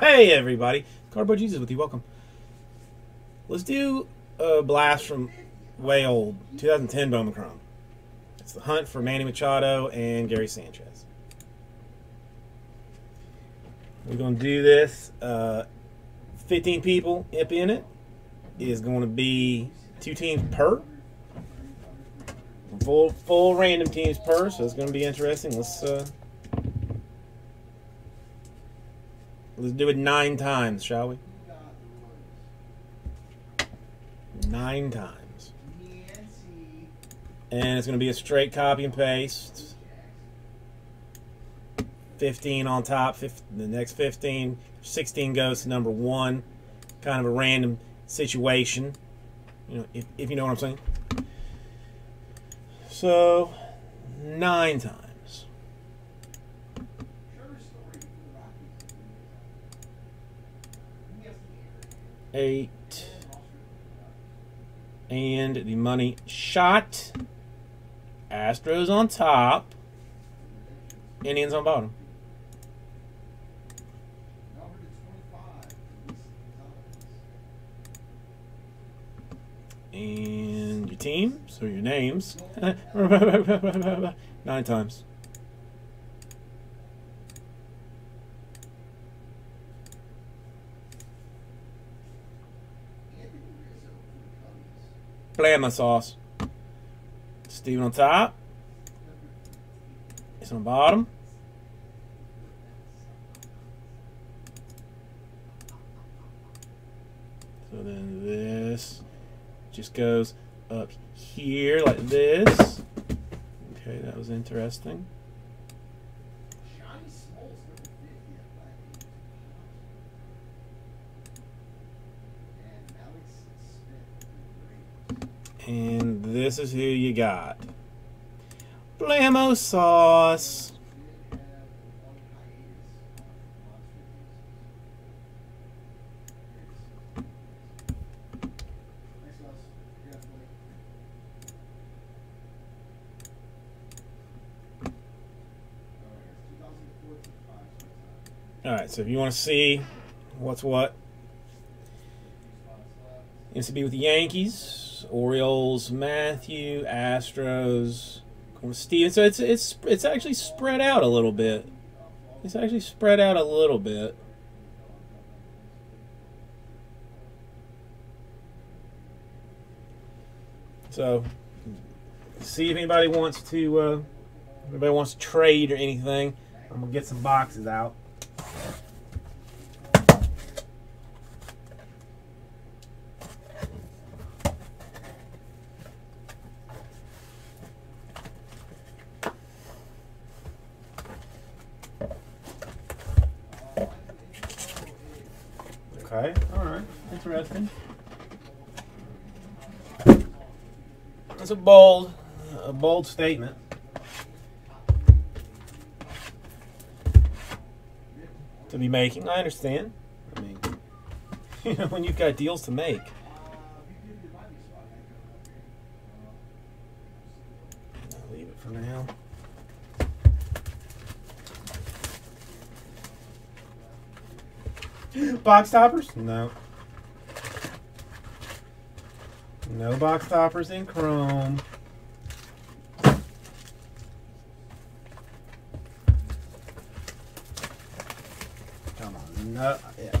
hey, everybody. Cardboard Jesus with you. Welcome. Let's do a blast from way old 2010 Bowman. It's the hunt for Manny Machado and Gary Sanchez. We're going to do this. Uh, 15 people in it is going to be two teams per. Full full random teams per, so it's going to be interesting. Let's uh, let's do it nine times, shall we? Nine times, and it's going to be a straight copy and paste. Fifteen on top. 15, the next fifteen. 16 goes to number one. Kind of a random situation. You know, if, if you know what I'm saying. So, nine times. Eight. And the money shot. Astros on top. Indians on bottom. And your team, so your names. Nine times. Blamma sauce. Steven on top. It's on bottom. So then this just goes up here like this. Okay, that was interesting. And this is who you got. Blammo sauce. All right, so if you want to see what's what, it's to be with the Yankees, Orioles, Matthew, Astros, Steven. So it's it's it's actually spread out a little bit. It's actually spread out a little bit. So, see if anybody wants to, uh, anybody wants to trade or anything. I'm gonna get some boxes out. Okay, all right, interesting. That's a bold, a bold statement. To be making, I understand. I mean, you know, when you've got deals to make. I'll leave it for now. Box toppers? No. No box toppers in Chrome. Come on. No. Yeah.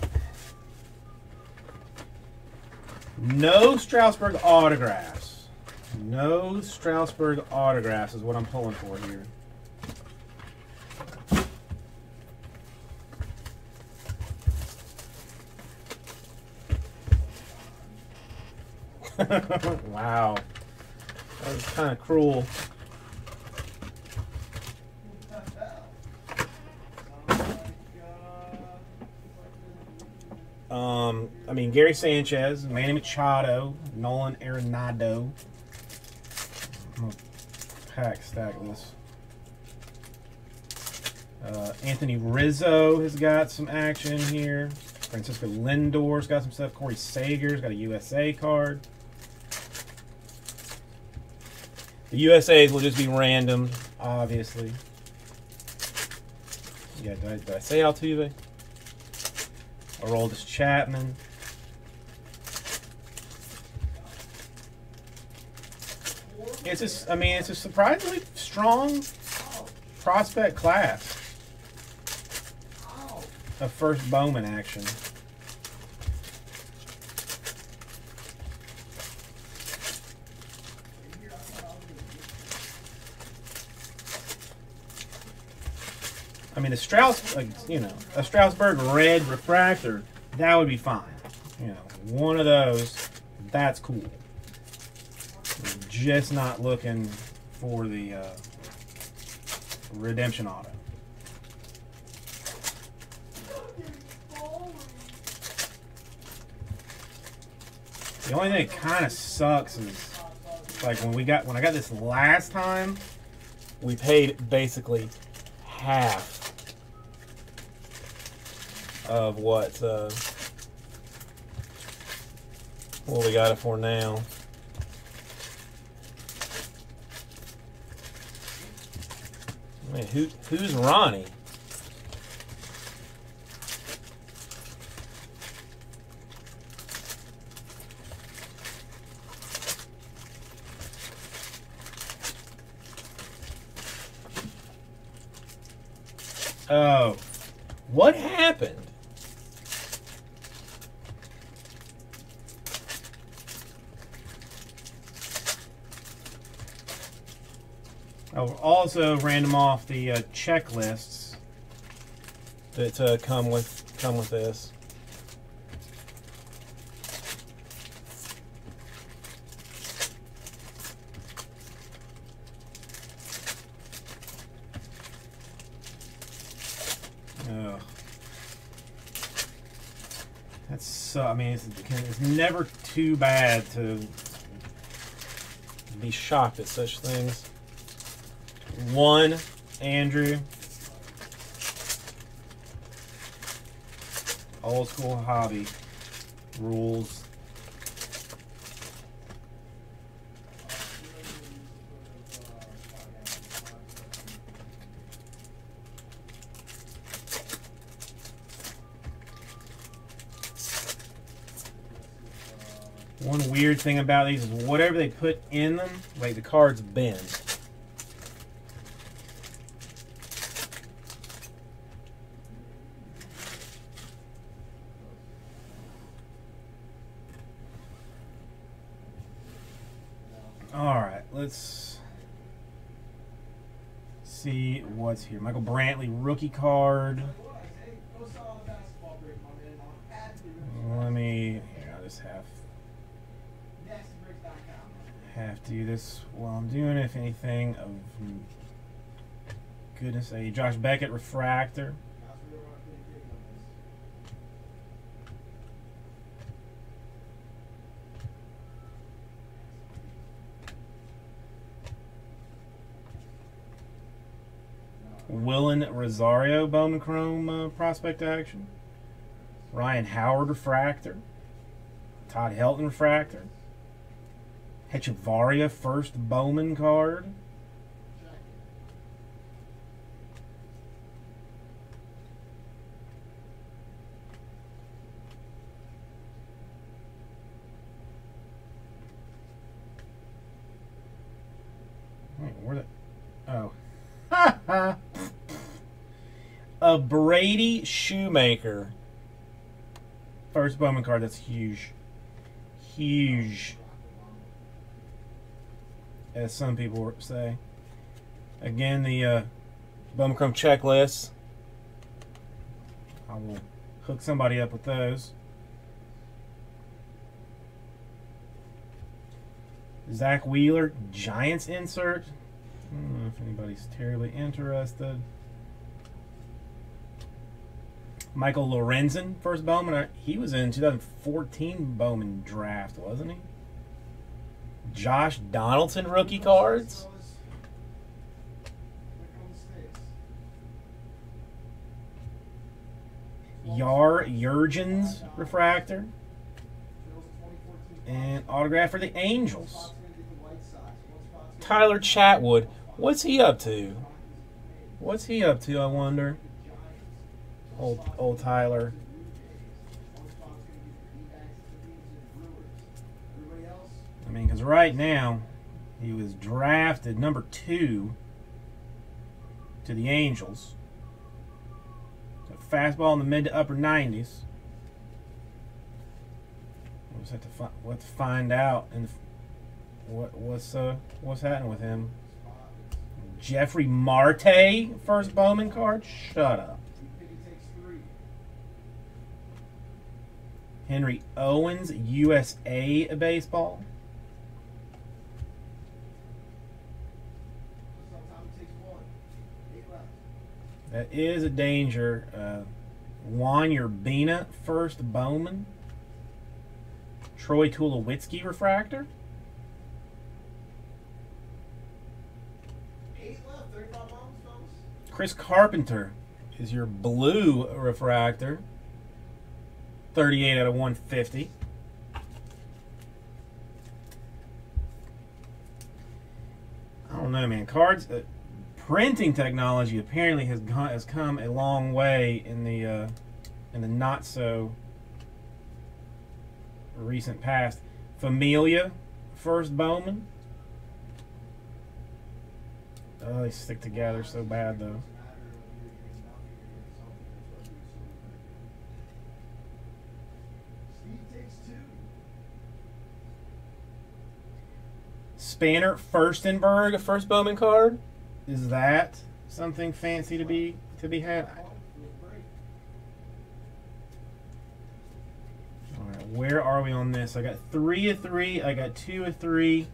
No Strasburg autographs. No Strasburg autographs is what I'm pulling for here. wow. That was kind of cruel. Um, I mean, Gary Sanchez, Manny Machado, Nolan Arenado. I'm gonna pack stack this. Uh, Anthony Rizzo has got some action here. Francisco Lindor's got some stuff. Corey Seager's got a USA card. The USA's will just be random, obviously. Yeah, did I, did I say Altuve? Aroldis Chapman. It's just, I mean, it's a surprisingly strong prospect class of first Bowman action. I mean, a Strauss, like, you know, a Strasburg red refractor, that would be fine. You know, one of those, that's cool. Just not looking for the uh, redemption auto. The only thing that kind of sucks is like when we got when I got this last time, we paid basically half of what uh, what we got it for now. I mean, who who's Ronnie? Oh, what happened? I'll also random off the uh, checklists that uh, come with come with this. Ugh. That's so. I mean, it's, it's never too bad to be shocked at such things. One, Andrew. Old school hobby rules. One weird thing about these is whatever they put in them, like the cards bend. All right, let's see what's here. Michael Brantley rookie card. Let me. Here, I'll just have have to do this while I'm doing. it, If anything of goodness, a Josh Beckett refractor. Wilin Rosario Bowman Chrome uh, prospect action. Ryan Howard refractor. Todd Helton refractor. Hechavarria first Bowman card. Where the oh. a Brady Shoemaker. First Bowman card, that's huge. Huge. As some people say. Again, the uh, Bowman Chrome checklist. I will hook somebody up with those. Zack Wheeler, Giants insert. I don't know if anybody's terribly interested. Michael Lorenzen, first Bowman. Uh, he was in 2014 Bowman draft, wasn't he? Josh Donaldson rookie cards. Jair Jurrjens refractor. And autograph for the Angels. Tyler Chatwood. What's he up to? What's he up to, I wonder? old old Tyler. I mean, because right now he was drafted number two to the Angels. So fastball in the mid to upper 90s. We'll just have to find, we'll to find out and what what's uh what's happening with him. Jefry Marte, first Bowman card. Shut up. Henry Owens, USA baseball. That is a danger. Uh, Juan Urbina, first Bowman. Troy Tulowitzki refractor. Chris Carpenter is your blue refractor. 38 out of 150. I don't know, man. Cards, uh, printing technology apparently has gone, has come a long way in the uh, in the not so recent past. Familia, first Bowman. Oh, they stick together so bad though. Spanner Furstenberg, first Bowman card. Is that something fancy to be to be had? All right, where are we on this? I got three of three. I got two of three.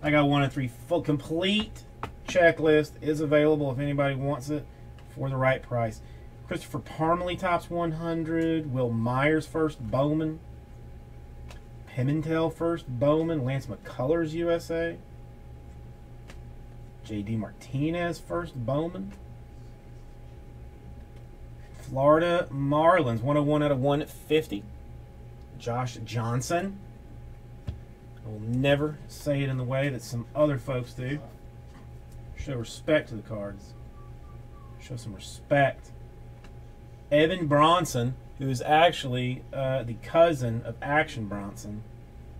I got one of three. Full complete checklist is available if anybody wants it for the right price. Christopher Parmelee Topps 100. Wil Myers first Bowman. Pimentel first Bowman. Lance McCullers USA. J.D. Martinez first Bowman. Florida Marlins 101 out of 150. Josh Johnson. I will never say it in the way that some other folks do. Show respect to the cards. Show some respect. Evan Bronson, who is actually uh, the cousin of Action Bronson,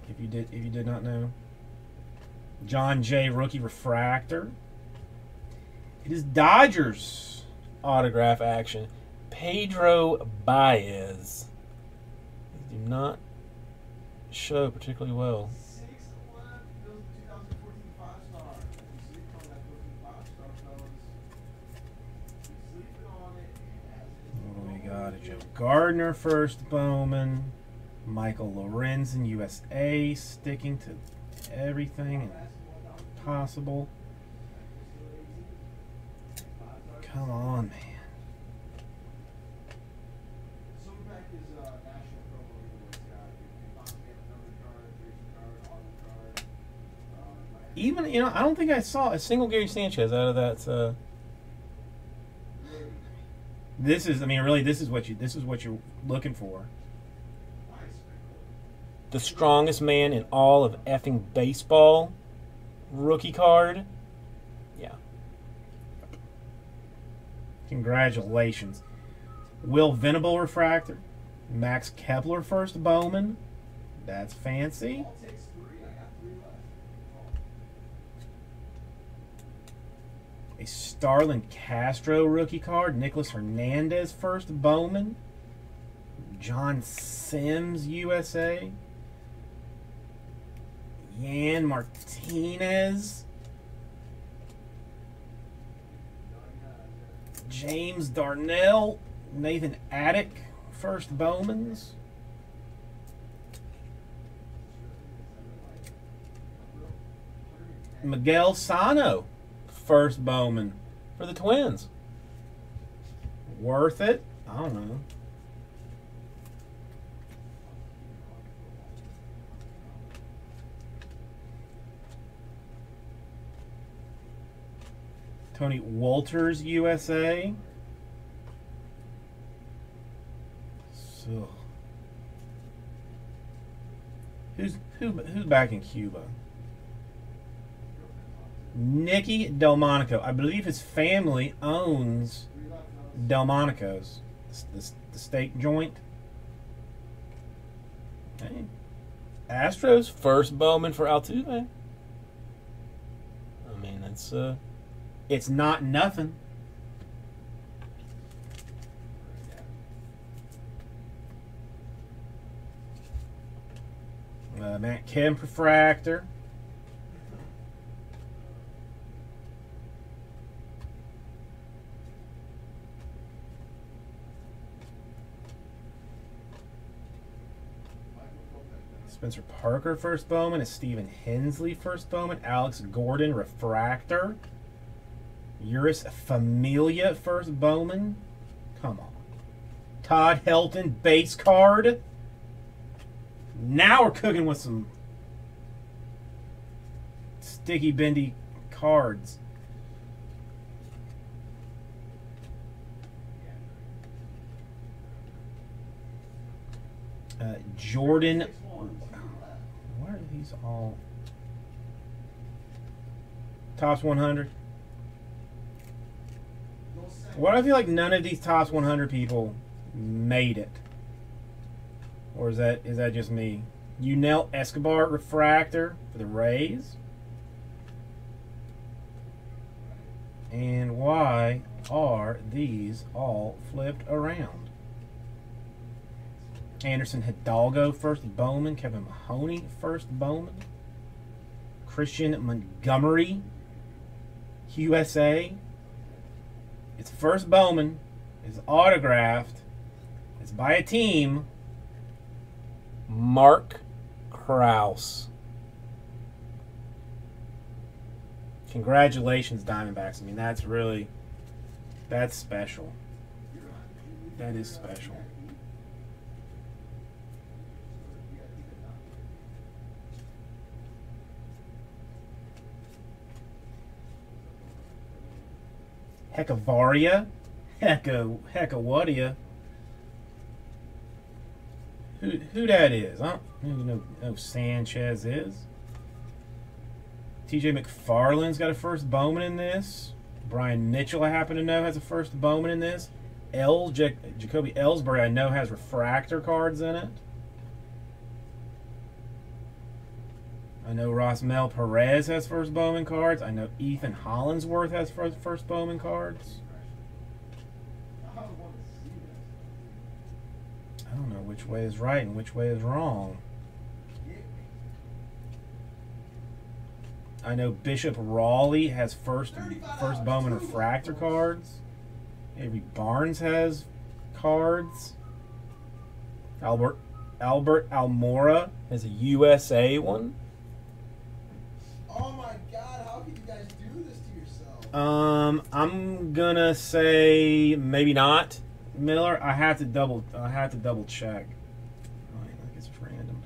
if you did if you did not know. Jon Jay rookie refractor. It is Dodgers autograph action. Pedro Baez. They do not show particularly well. A Joe Gardner first Bowman. Michael Lorenzen, USA, sticking to everything possible. Come on, man. Even you know, I don't think I saw a single Gary Sanchez out of that. Uh, this is, I mean, really, this is what you this is what you're looking for. The strongest man in all of effing baseball, rookie card. Yeah. Congratulations. Will Venable refractor. Max Kepler first Bowman. That's fancy. A Starlin Castro rookie card. Nicholas Hernandez first Bowman. John Sims USA. Yan Martinez. James Darnell. Nathan Adcock first Bowmans. Miguel Sano first Bowman for the Twins. Worth it? I don't know. Tony Walters, USA. So, who's who? Who's back in Cuba? Nicky Delmonico. I believe his family owns Delmonico's, the, the, steak joint. Hey. Astros first Bowman for Altuve. I mean, that's uh, It's not nothing. Uh, Matt Kemp refractor. Spencer Parker first Bowman, a Stephen Hensley first Bowman, Alex Gordon refractor, Jeurys Familia first Bowman. Come on. Todd Helton base card. Now we're cooking with some sticky bendy cards. Uh, Jordan. These all Topps 100? Why do I feel like none of these Topps 100 people made it? Or is that is that just me? Yunel Escobar refractor for the Rays. And why are these all flipped around? Anderson Hidalgo first Bowman. Kevin Mahoney first Bowman. Christian Montgomery USA. It's first Bowman. It's autographed. It's by a team. Marc Krauss. Congratulations, Diamondbacks. I mean, that's really that's special. That is special. Heckavaria? Hecka Heckawadia? Who who that is? I don't even know who Sanchez is. TJ McFarland's got a first Bowman in this. Brian Mitchell, I happen to know, has a first Bowman in this. Jac- Jacoby Ellsbury, I know, has refractor cards in it. Know Rosmel Perez has first Bowman cards. I know Ethan Hollingsworth has first, first Bowman cards. I don't know which way is right and which way is wrong. I know Bishop Raleigh has first first Bowman refractor cards. Avery Barnes has cards. Albert Albert Almora Has a USA one. Um, I'm gonna say maybe not Miller. I have to double. I have to double check. Oh, I think it's random.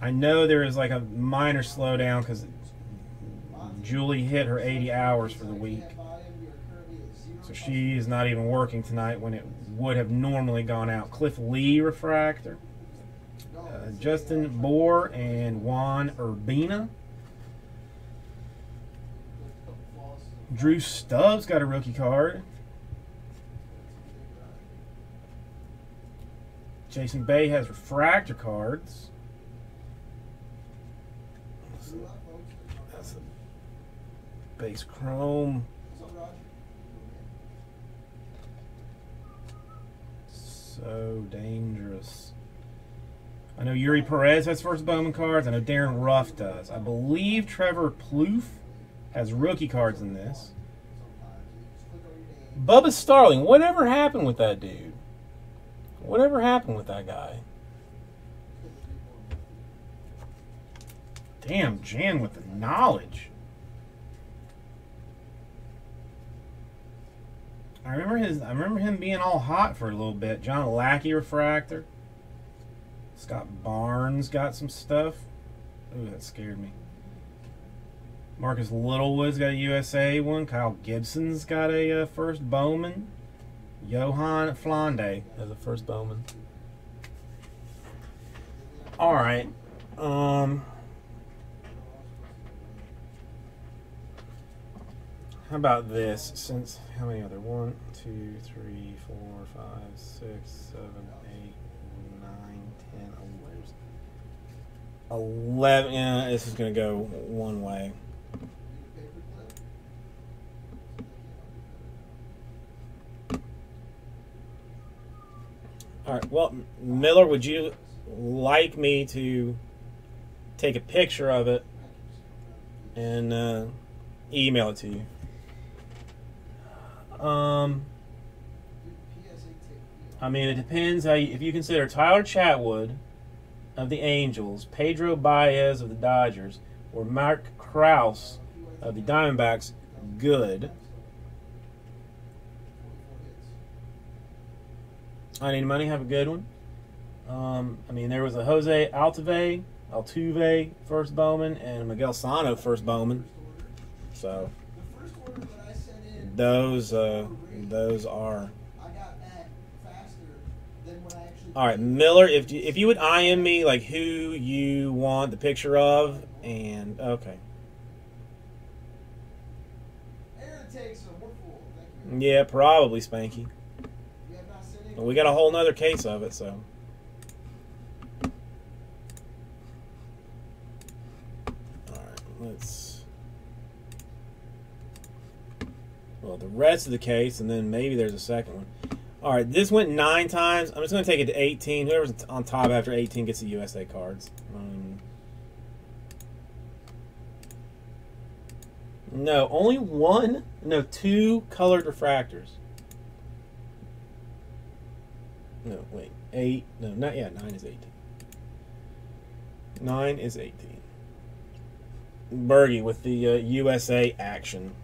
I know there is like a minor slowdown because Julie hit her 80 hours for the week, so she is not even working tonight when it would have normally gone out. Cliff Lee refractor, uh, Justin Bour, and Juan Urbina. Drew Stubbs got a rookie card. Jason Bay has refractor cards. That's a base chrome. So dangerous. I know Yuri Perez has first Bowman cards. I know Darin Ruf does. I believe Trevor Plouffe has rookie cards in this. Bubba Starling. Whatever happened with that dude? Whatever happened with that guy? Damn, Jan with the knowledge. I remember his. I remember him being all hot for a little bit. John Lackey refractor. Scott Barnes got some stuff. Ooh, that scared me. Marcus Littlewood's got a USA one. Kyle Gibson's got a uh, first Bowman. Yohan Flande. As a first Bowman. All right. Um. How about this? Since how many other one, two, three, four, five, six, seven, eight, nine, ten, eleven. Eleven. Yeah, this is gonna go one way. All right. Well, Miller, would you like me to take a picture of it and uh, email it to you? Um, I mean, it depends how you, if you consider Tyler Chatwood of the Angels, Pedro Baez of the Dodgers, or Marc Krauss of the Diamondbacks good. I need money. Have a good one. Um, I mean, there was a Jose Altuve, Altuve first Bowman, and Miguel Sano first Bowman. So The first order that I sent in, those uh, those are I got back faster than when I actually. all right. Miller, if you, if you would IM me like who you want the picture of, and okay, Aaron takes them. We're full. Thank you. yeah, probably Spanky. But we got a whole nother case of it, so. Alright, let's. Well, the rest of the case, and then maybe there's a second one. Alright, this went nine times. I'm just going to take it to 18. Whoever's on top after 18 gets the USA cards. Um, no, only one? No, two colored refractors. No, wait. Eight. No, not yet. Nine is 18. Nine is 18. Bergie with the uh, USA action.